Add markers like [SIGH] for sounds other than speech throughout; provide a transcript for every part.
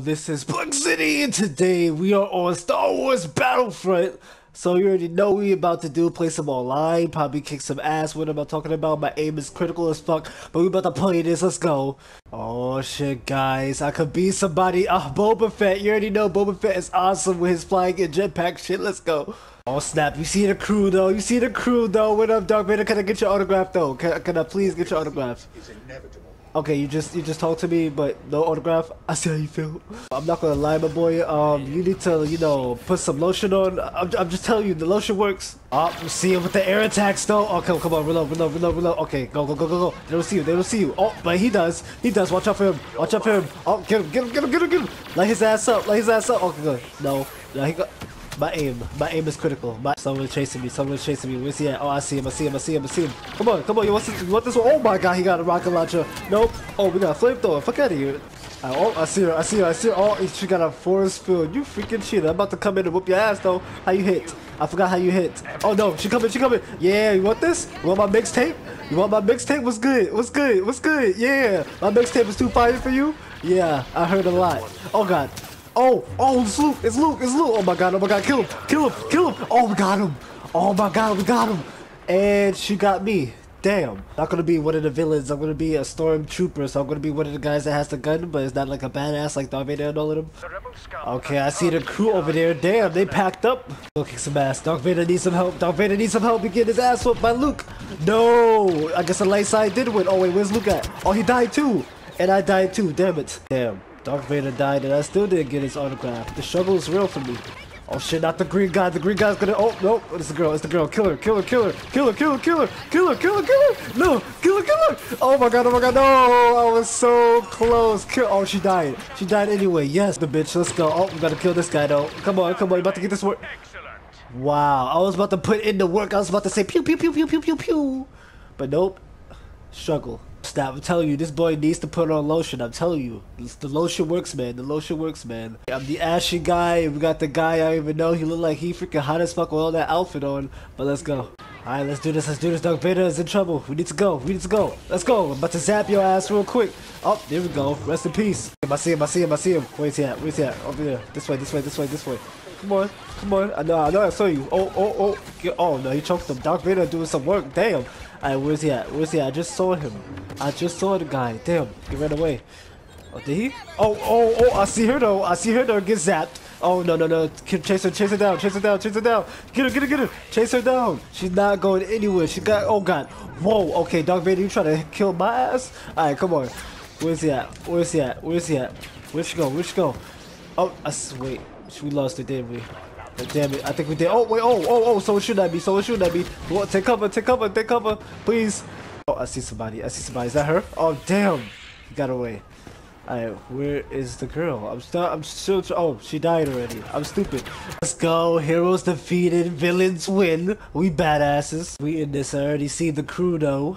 This is Plexiety, and today we are on Star Wars Battlefront. So you already know we about to do play some online, probably kick some ass. What am I talking about? My aim is critical as fuck, but we about to play this. Let's go. Oh shit, guys, I could be somebody. Ah, Boba Fett. You already know Boba Fett is awesome with his flying and jetpack shit. Let's go. Oh snap! You see the crew though. You see the crew though. What up, Darth Vader? Can I get your autograph though? Can, can I please get your autograph? is inevitable. Okay, you just you just talk to me, but no autograph. I see how you feel. I'm not gonna lie, my boy. Um, you need to you know put some lotion on. I'm, I'm just telling you, the lotion works. Oh, see him with the air attacks though. Oh, come come on, reload, reload, reload, reload. Okay, go go go go go. They don't see you. They don't see you. Oh, but he does. He does. Watch out for him. Watch out for him. Oh, get him, get him, get him, get him, get him. Light his ass up. Light his ass up. Okay, good. No, no, he got. My aim, my aim is critical. My someone chasing me, someone chasing me. Where's he at? Oh, I see him, I see him, I see him, I see him. Come on, come on, you want this? You want this one? Oh my god, he got a rocket launcher. Nope. Oh, we got a flamethrower. Fuck out of here. Oh, I see her, I see her, I see her. Oh, she got a force field. You freaking cheater. I'm about to come in and whoop your ass though. How you hit? I forgot how you hit. Oh no, she coming, she coming. Yeah, you want this? You want my mixtape? You want my mixtape? What's good? What's good? What's good? Yeah, my mixtape is too fire for you? Yeah, I heard a lot. Oh god. Oh, oh, it's Luke, it's Luke, it's Luke. Oh my god, oh my god, kill him, kill him, kill him. Oh, we got him. Oh my god, we got him. And she got me. Damn. Not gonna be one of the villains. I'm gonna be a stormtrooper, so I'm gonna be one of the guys that has the gun, but it's not like a badass like Darth Vader and all of them. Okay, I see the crew over there. Damn, they packed up. Go kick some ass. Darth Vader needs some help. Darth Vader needs some help. He get his ass whooped by Luke. No, I guess the light side did win. Oh wait, where's Luke at? Oh, he died too. And I died too. Damn it. Damn. Darth Vader died and I still didn't get his autograph. The struggle is real for me. Oh shit, not the green guy. The green guy's gonna. Oh no, oh, it's the girl. It's the girl. Kill her. Kill her. Kill her. Kill her. Kill her. Kill her. Kill her. Kill her. Kill her. No. Kill her. Kill her. Oh my god. Oh my god. No. I was so close. Kill. Oh, she died. She died anyway. Yes, the bitch. Let's go. Oh, we gotta kill this guy though. Come on. Come on. You about to get this work. Wow. I was about to put in the work. I was about to say pew pew pew pew pew pew pew. But nope. Struggle. Stop. I'm telling you, this boy needs to put on lotion. I'm telling you. The lotion works, man. The lotion works, man. I'm the ashy guy. We got the guy I even know. He look like he freaking hot as fuck with all that outfit on. But let's go. Alright, let's do this. Let's do this. Darth Vader is in trouble. We need to go. We need to go. Let's go. I'm about to zap your ass real quick. Oh, there we go. Rest in peace. I see him. I see him. I see him. Where's he at? Where's he at? Over there. This way. This way. This way. This way. Come on. Come on. I know. I know. I saw you. Oh, oh, oh. Oh, no. He choked him. Darth Vader doing some work. Damn. Alright, where's he at? Where's he at? I just saw him. I just saw the guy. Damn. He ran away. Oh, did he? Oh, oh, oh. I see her though. I see her though. Get zapped. Oh, no, no, no. Chase her. Chase her down. Chase her down. Chase her down. Get her. Get her. Get her. Chase her down. She's not going anywhere. She got. Oh, God. Whoa. Okay, Darth Vader, you trying to kill my ass? Alright, come on. Where's he at? Where's he at? Where's he at? Where'd she go? Where'd she go? Oh, I, wait. We lost it, didn't we? Damn it. I think we did. Oh, wait. Oh, oh, oh. So should not be. So should not be. What? Take cover. Take cover. Take cover. Please. Oh, I see somebody. I see somebody. Is that her? Oh, damn. He got away. Alright, where is the girl? I'm still, I'm still, oh, she died already. I'm stupid. Let's go. Heroes defeated, villains win. We badasses. We in this. I already see the crew though.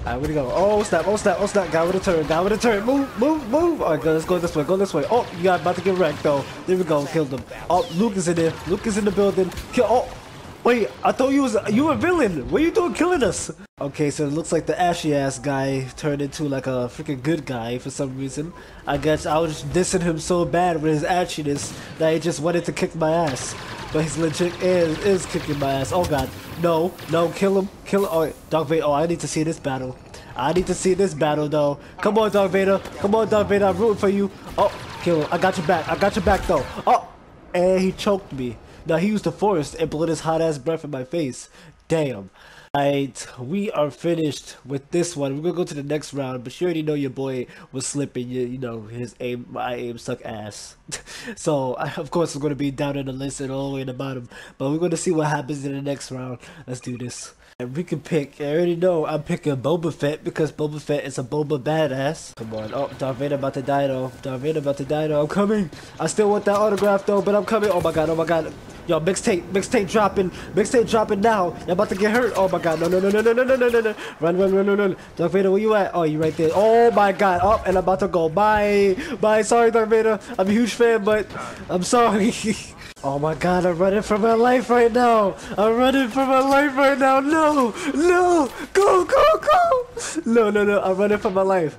Alright, where'd he go? Oh, snap, oh, snap, oh, snap. Guy with a turn, guy with a turn. Move, move, move. Alright, let's go this way, go this way. Oh, you got about to get wrecked though. There we go, killed him. Oh, Luke is in there. Luke is in the building. Kill, oh. Wait, I thought you was you were a villain. What are you doing killing us? Okay, so it looks like the ashy ass guy turned into like a freaking good guy for some reason. I guess I was dissing him so bad with his ashiness that he just wanted to kick my ass. But he's legit is, is kicking my ass. Oh god. No, no, kill him. Kill him. Oh, Darth Vader. Oh, I need to see this battle. I need to see this battle though. Come on, Darth Vader. Come on, Darth Vader. I'm rooting for you. Oh, kill him. I got your back. I got your back though. Oh, and he choked me. Now he used the force and blew his hot ass breath in my face. Damn. Alright, we are finished with this one. We're gonna go to the next round, but you already know your boy was slipping. You, you know his aim, my aim suck ass. [LAUGHS] so I, of course I'm gonna be down in the list and all the way in the bottom. But we're gonna see what happens in the next round. Let's do this. We can pick, I already know I'm picking Boba Fett because Boba Fett is a Boba badass. Come on. Oh, Darth Vader about to die though. Darth Vader about to die though. I'm coming. I still want that autograph though, but I'm coming. Oh my god, oh my god. Yo, mixtape, mixtape dropping, mixtape dropping now. You're about to get hurt. Oh my god, no, no, no, no, no, no, no, no, no, no. Run, run, run, run, run. Darth Vader, where you at? Oh, you right there. Oh my god. Oh, and I'm about to go. Bye. Bye. Sorry, Darth Vader. I'm a huge fan, but I'm sorry. [LAUGHS] Oh my god, I'm running for my life right now! I'm running for my life right now! No! No! Go, go, go! No, no, no, I'm running for my life.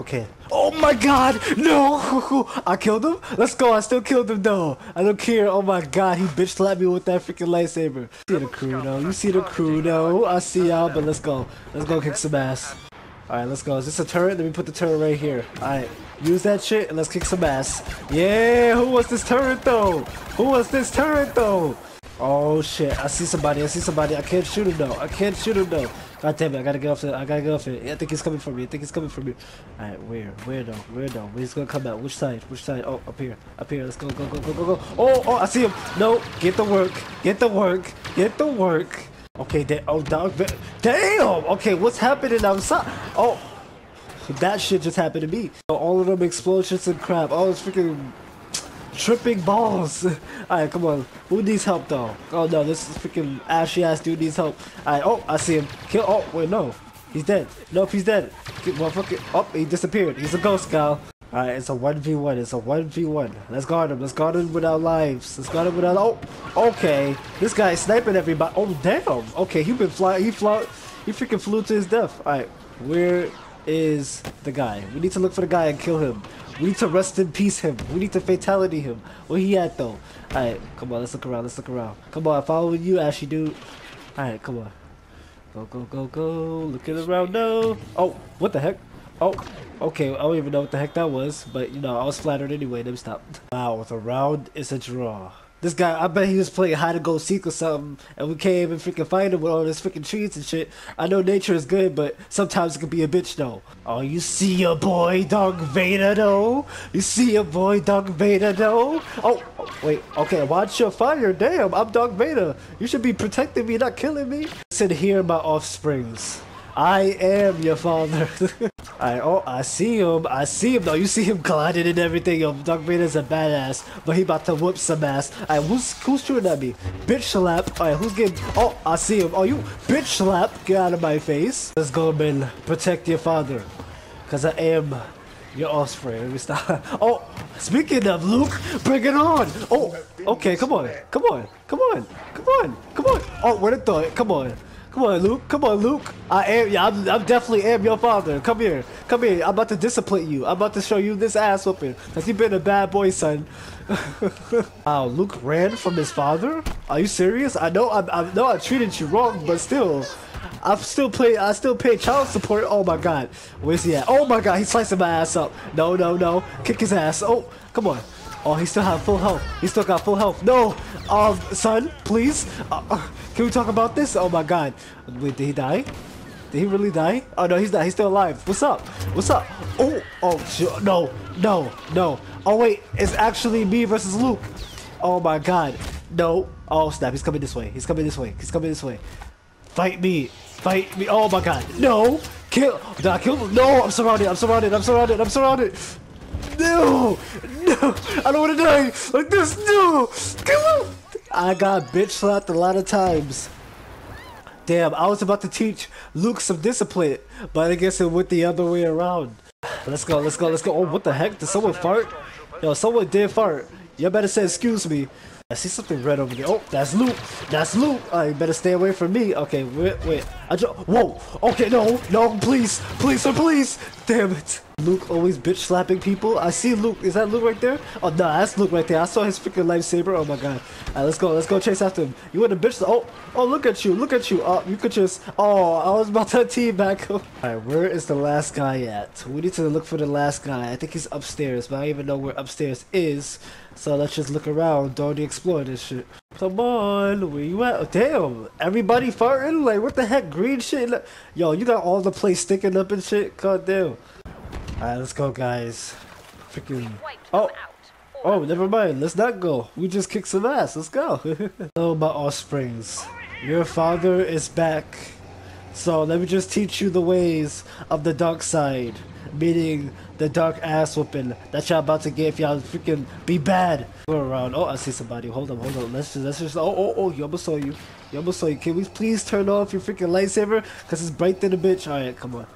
Okay. Oh my god! No! [LAUGHS] I killed him? Let's go. I still killed him though. I don't care. Oh my god. He bitch slapped me with that freaking lightsaber. See the crew though. You see the crew though. I see y'all, but let's go. Let's go kick some ass. Alright, let's go. Is this a turret? Let me put the turret right here. Alright. Use that shit and let's kick some ass. Yeah! Who was this turret though? Who was this turret though? Oh shit. I see somebody. I see somebody. I can't shoot him though. I can't shoot him though. God damn it, I gotta get off it. I gotta get off it. I think he's coming for me. I think he's coming for me. Alright, where? Where though? Where though? Where's gonna come out? Which side? Which side? Oh, up here. Up here. Let's go, go, go, go, go, go. Oh, oh, I see him. No, get the work. Get the work. Get the work. Okay, they, oh, dog. Damn! Okay, what's happening outside? Oh, that shit just happened to me. All of them explosions and crap. Oh, it's freaking tripping balls. [LAUGHS] Alright, come on. Who needs help though? Oh no, this is freaking ashy ass dude needs help. Alright, oh, I see him. Kill. Oh, wait, no. He's dead. Nope, he's dead. Motherfucker. Oh, he disappeared. He's a ghost, gal. Alright, it's a 1v1. It's a 1v1. Let's guard him. Let's guard him with our lives. Let's guard him with our... Oh, okay. This guy is sniping everybody. Oh, damn. Okay, he been flying. He flew... He freaking flew to his death. Alright, where is the guy? We need to look for the guy and kill him. We need to rest in peace him. We need to fatality him. Where he at though? Alright, come on, let's look around, let's look around. Come on, I'm following you, Ashy dude. Alright, come on. Go, go, go, go. Looking around, no. Oh, what the heck? Oh, okay, I don't even know what the heck that was, but you know, I was flattered anyway, let me stop. Wow, the round is a draw. This guy, I bet he was playing hide and go seek or something, and we can't even freaking find him with all this freaking trees and shit. I know nature is good, but sometimes it can be a bitch though. Oh, you see your boy Darth Vader though? You see your boy Darth Vader though? Oh, oh, wait, okay, watch your fire. Damn, I'm Darth Vader. You should be protecting me, not killing me. Sit here, my offsprings. I am your father. [LAUGHS] I oh I see him. I see him though. You see him gliding and everything. Yo, Darth Vader's a badass, but he about to whoop some ass. Alright, who's who's shooting at me? Bitch slap. Alright, who's getting Oh, I see him. Oh you bitch slap. Get out of my face. Let's go, man. Protect your father. Cause I am your offspring. Let me stop. [LAUGHS] Oh, speaking of Luke, bring it on. Oh, okay, come on. Come on. Come on. Come on. Come on. Oh, what a thought. Come on. Come on, Luke. Come on, Luke. I am. Yeah, I'm, I'm definitely am your father. Come here. Come here. I'm about to discipline you. I'm about to show you this ass whooping. Cause you been a bad boy, son. [LAUGHS] wow, Luke ran from his father. Are you serious? I know. I, I know I treated you wrong, but still. I'm still pay. I still pay child support. Oh my god, where's he at? Oh my god, he's slicing my ass up. No, no, no, kick his ass. Oh, come on. Oh, he still have full health. He still got full health. No, um, son, please. Uh, uh, can we talk about this? Oh my god. Wait, did he die? Did he really die? Oh no, he's not. He's still alive. What's up? What's up? Oh, oh, no, no, no. Oh wait, it's actually me versus Luke. Oh my god. No. Oh snap, he's coming this way. He's coming this way. He's coming this way. Fight me. Fight me. Oh my god. No. Kill. Did I kill him? No, I'm surrounded. I'm surrounded. I'm surrounded. I'm surrounded. No. No. I don't want to die like this. No. Come on. I got bitch slapped a lot of times. Damn, I was about to teach Luke some discipline, but I guess it went the other way around. Let's go, let's go, let's go. Oh, what the heck? Did someone fart? Yo, someone did fart. You better say excuse me. I see something red over there. Oh, that's Luke. That's Luke. Uh, I right, better stay away from me. Okay, wait, wait. I just, whoa. Okay, no, no, please, please, sir, please. Damn it. Luke always bitch slapping people. I see Luke. Is that Luke right there? Oh no, that's Luke right there. I saw his freaking lightsaber. Oh my god. Alright, let's go. Let's go chase after him. You want to bitch? Oh, oh, look at you. Look at you. Oh, you could just. Oh, I was about to [LAUGHS] team back. Alright, where is the last guy at? We need to look for the last guy. I think he's upstairs, but I don't even know where upstairs is. So let's just look around. Don't explore this shit. Come on, where you at? Oh, damn, everybody farting? Like, what the heck? Green shit? Yo, you got all the place sticking up and shit? God damn. Alright, let's go, guys. Freaking. Oh! Oh, never mind. Let's not go. We just kicked some ass. Let's go. [LAUGHS] Hello, my offsprings. Your father is back. So let me just teach you the ways of the dark side. Meaning the dark ass whooping that y'all about to get if y'all freaking be bad. Go around. Oh, I see somebody. Hold on, hold on. Let's just, let's just. Oh, oh, oh. You almost saw you. You almost saw you. Can we please turn off your freaking lightsaber? Cause it's bright than a bitch. All right, come on.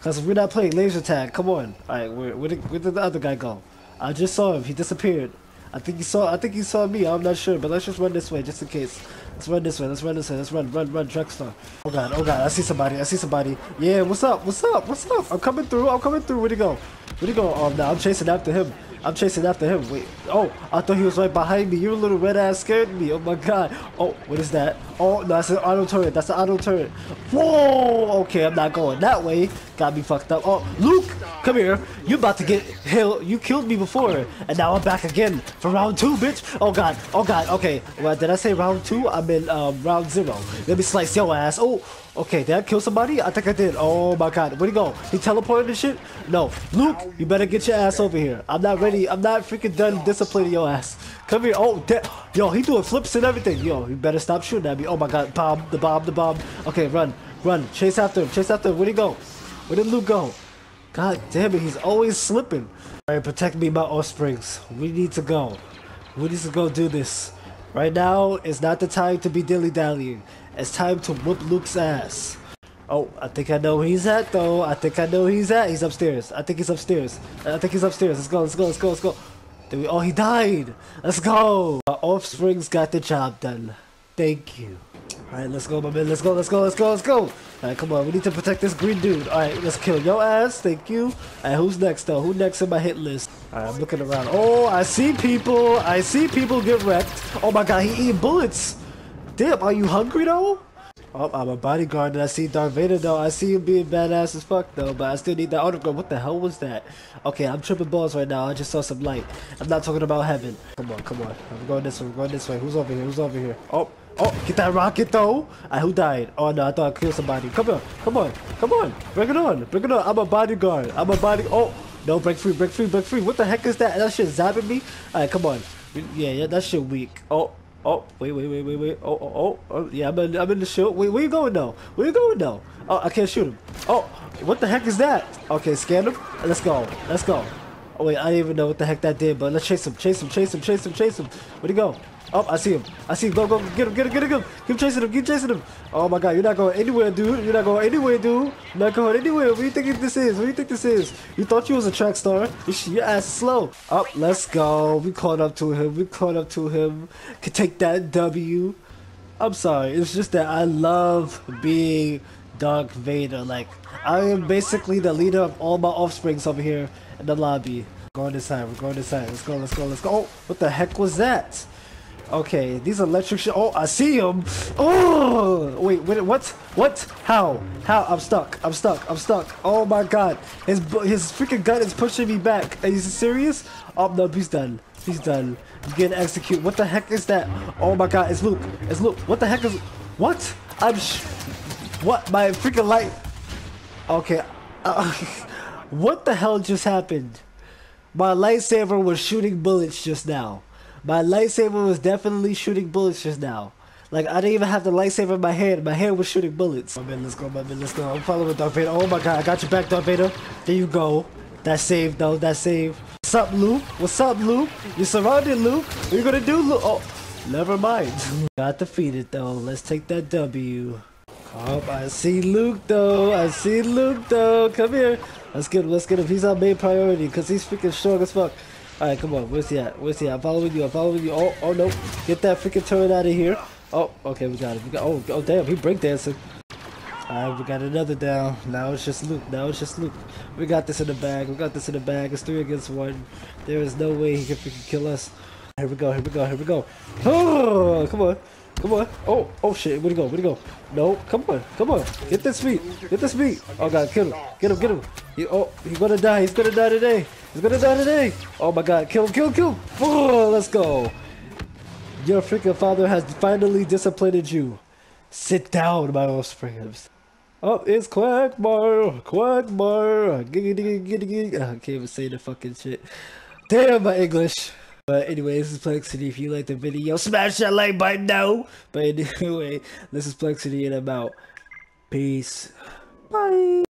Cause we're not playing laser tag. Come on. All right, where where did, where did the other guy go? I just saw him. He disappeared. I think he saw. I think he saw me. I'm not sure, but let's just run this way just in case. Let's run this way. Let's run this way. Let's run, run, run, Drexler. Oh god, oh god. I see somebody. I see somebody. Yeah, what's up? What's up? What's up? I'm coming through. I'm coming through. Where'd he go? Where'd he go? Um, oh no, I'm chasing after him. I'm chasing after him. Wait. Oh, I thought he was right behind me. Your little red ass scared me. Oh my god. Oh, what is that? Oh, no, that's an auto turret. That's an auto turret. Whoa. Okay, I'm not going that way. Got me fucked up. Oh, Luke, come here. You about to get hell. You killed me before, and now I'm back again for round two, bitch. Oh god. Oh god. Okay. Well, did I say round two? I'm in um, round zero. Let me slice your ass. Oh. Okay, did I kill somebody? I think I did. Oh my god. Where'd he go? He teleported and shit? No. Luke, you better get your ass over here. I'm not ready. I'm not freaking done disciplining your ass. Come here. Oh, yo, he doing flips and everything. Yo, you better stop shooting at me. Oh my god. Bomb, the bomb, the bomb. Okay, run. Run. Chase after him. Chase after him. Where'd he go? Where did Luke go? God damn it, he's always slipping. Alright, protect me, my offsprings. We need to go. We need to go do this. Right now is not the time to be dilly-dallying. It's time to whoop Luke's ass. Oh, I think I know where he's at though. I think I know where he's at. He's upstairs. I think he's upstairs. I think he's upstairs. Let's go, let's go, let's go, let's go. We, oh, he died. Let's go. Our offsprings got the job done. Thank you. Alright, let's go, my man. Let's go, let's go, let's go, let's go. Alright, come on. We need to protect this green dude. Alright, let's kill your ass. Thank you. Alright, who's next, though? Who next in my hit list? Alright, I'm looking around. Oh, I see people. I see people get wrecked. Oh, my God. He eating bullets. Damn, are you hungry, though? Oh, I'm a bodyguard and I see Darth Vader though. I see him being badass as fuck though, but I still need that autograph. What the hell was that? Okay, I'm tripping balls right now. I just saw some light. I'm not talking about heaven. Come on, come on. I'm going this way. I'm going this way. Who's over here? Who's over here? Oh, oh, get that rocket though. Uh, who died? Oh no, I thought I killed somebody. Come on, come on, come on. Bring it on, bring it on. I'm a bodyguard. I'm a body. Oh, no, break free, break free, break free. What the heck is that? That shit zapping me. All right, come on. Yeah, yeah, that shit weak. Oh. Oh, wait, wait, wait, wait, wait. Oh, oh, oh, oh. Yeah, I'm in, I'm in the shoot. Wait, where you going though? Where you going though? Oh, I can't shoot him. Oh, what the heck is that? Okay, scan him. Let's go. Let's go. Oh, wait, I didn't even know what the heck that did, but let's chase him, chase him, chase him, chase him, chase him. Where'd he go? Oh, I see him. I see him. Go, go, get him, get him, get him, get him. Keep chasing him, keep chasing him. Oh my god, you're not going anywhere, dude. You're not going anywhere, dude. You're not going anywhere. What do you think this is? What do you think this is? You thought you was a track star? Your ass is slow. Oh, let's go. We caught up to him. We caught up to him. Can take that W. I'm sorry. It's just that I love being Darth Vader. Like, I am basically the leader of all my offsprings over here in the lobby. We're going this side. We're going this side. Let's go, let's go, let's go. Oh, what the heck was that? Okay, these electric sh- Oh, I see him! Oh! Wait, wait, what? What? How? How? I'm stuck. I'm stuck. I'm stuck. Oh my god. His his freaking gun is pushing me back. Are you serious? Oh, no, he's done. He's done. He's getting executed. What the heck is that? Oh my god, it's Luke. It's Luke. What the heck is... What? I'm What? My freaking light... Okay. Uh, [LAUGHS] what the hell just happened? My lightsaber was shooting bullets just now. My lightsaber was definitely shooting bullets just now. Like, I didn't even have the lightsaber in my hand. My hand was shooting bullets. My man, let's go, my man, let's go. I'm following Darth Vader. Oh my god, I got you back, Darth Vader. There you go. That save, though. That save. What's up, Luke? What's up, Luke? You surrounded, Luke. What are you gonna do, Luke? Oh, never mind. [LAUGHS] got defeated, though. Let's take that W. Oh, I see Luke, though. I see Luke, though. Come here. Let's get him. Let's get him. He's our main priority because he's freaking strong as fuck. Alright, come on. Where's he at? Where's he at? I'm following you. I'm following you. Oh, oh no. Get that freaking turret out of here. Oh, okay, we got it. We got oh, oh damn, he breakdancing. Alright, we got another down. Now it's just Luke. Now it's just Luke. We got this in the bag. We got this in the bag. It's three against one. There is no way he can freaking kill us. Here we go. Here we go. Here we go. Oh, [SIGHS] come on. Come on. Oh, oh shit. Where'd he go? Where'd he go? No. Come on. Come on. Get this meat. Get this meat. Oh god, kill him. Get him. Get him. He, oh, he's gonna die. He's gonna die today. He's gonna die today. Oh my god. Kill him. Kill him. Kill him. Oh, let's go. Your freaking father has finally disciplined you. Sit down, my offspring. Oh, it's Quagmire. Quagmire. Giggy, giggy, giggy. I can't even say the fucking shit. Damn, my English. But anyway, this is Plexiety. If you like the video, smash that like button now. But [LAUGHS] anyway, this is Plexiety and I'm out. Peace. Bye.